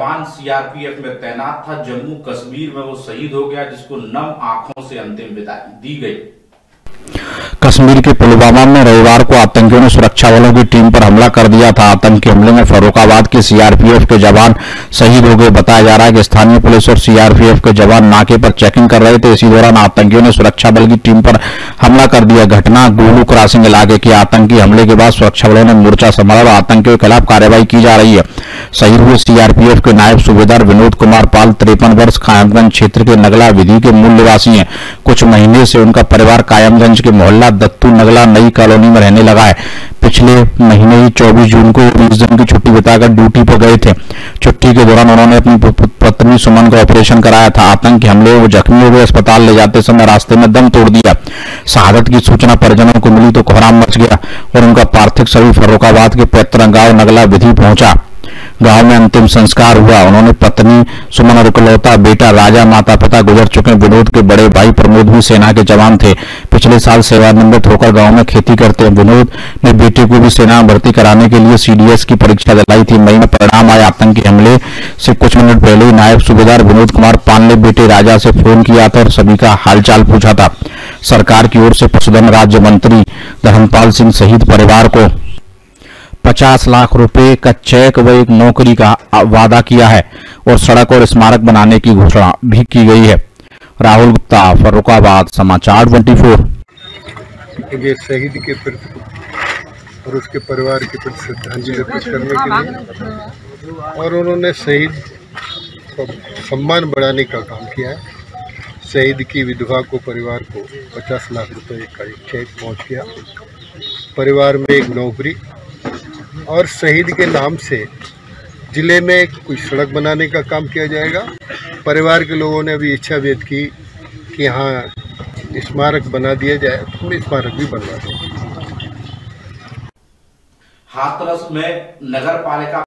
जवान सीआरपीएफ में तैनात था, जम्मू कश्मीर में वो शहीद हो गया, जिसको नम आँखों से अंतिम विदाई दी गई। कश्मीर के पुलवामा में रविवार को आतंकियों ने सुरक्षा बलों की टीम पर हमला कर दिया था। आतंकी हमले में फरुखाबाद के सीआरपीएफ के जवान शहीद हो गए। बताया जा रहा है कि स्थानीय पुलिस और सीआरपीएफ के जवान नाके पर चेकिंग कर रहे थे। इसी दौरान आतंकियों ने सुरक्षा बल की टीम पर हमला कर दिया। घटना गुलू क्रॉसिंग इलाके के आतंकी हमले के बाद सुरक्षा बलों ने मोर्चा संभाला और आतंकियों के खिलाफ कार्रवाई की जा रही है। शहीद हुए सीआरपीएफ के नायब सूबेदार विनोद कुमार पाल, तिरपन वर्ष कायमगंज क्षेत्र के नगला विधि के मूल निवासी हैं। कुछ महीने से उनका परिवार कायमगंज के मोहल्ला दत्तू नगला नई कॉलोनी में रहने लगा है। पिछले महीने ही 24 जून को बीस दिन की छुट्टी बिताकर ड्यूटी पर गए थे। छुट्टी के दौरान उन्होंने अपनी पत्नी सुमन का ऑपरेशन कराया था। आतंकी हमले वो जख्मी हुए अस्पताल ले जाते समय रास्ते में दम तोड़ दिया। शहादत की सूचना परिजनों को मिली तो कोहराम मच गया और उनका पार्थिव शरीर फर्रुखाबाद के पैतृक गाँव नगला विधि पहुँचा। गाँव में अंतिम संस्कार हुआ। उन्होंने पत्नी सुमन और इकलौता बेटा राजा माता पिता गुजर चुके विनोद के बड़े भाई प्रमोद भी सेना के जवान थे। पिछले साल सेवानिवृत्त होकर गाँव में खेती करते हैं। विनोद ने बेटे को भी सेना भर्ती कराने के लिए सीडीएस की परीक्षा दिलाई थी। मई में परिणाम आए। आतंकी हमले से कुछ मिनट पहले ही नायब सूबेदार विनोद कुमार पाल ने बेटे राजा से फ़ोन किया था और सभी का हालचाल पूछा था। सरकार की ओर से पशुधन राज्य मंत्री धर्मपाल सिंह सहित परिवार को पचास लाख रुपए का चेक व एक नौकरी का वादा किया है और सड़क और स्मारक बनाने की घोषणा भी की गई है। राहुल गुप्ता फरुखाबाद समाचार 24 ये शहीद के प्रति और उसके परिवार के प्रति श्रद्धांजलि अर्पित करने के लिए और उन्होंने शहीद का सम्मान बढ़ाने का काम किया है। शहीद की विधवा को परिवार को 50 लाख रुपए का चेक पहुँच गया। परिवार में एक नौकरी और शहीद के नाम से ज़िले में कुछ सड़क बनाने का काम किया जाएगा। परिवार के लोगों ने अभी इच्छा व्यक्त की कि यहाँ स्मारक बना दिया जाए हम स्मारक भी बनवा दें। हाथरस में नगर पालिका